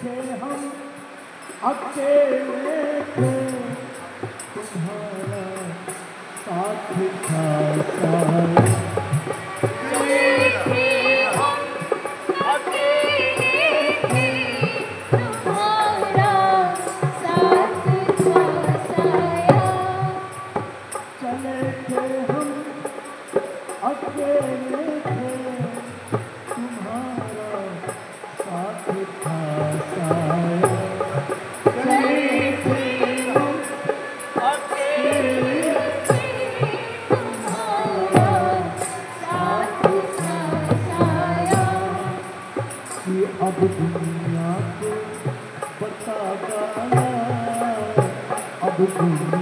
से हम अकेले थे तुम्हारा साथ था साथ दुनिया को पता अब दुनिया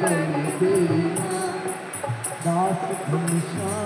Hare Krishna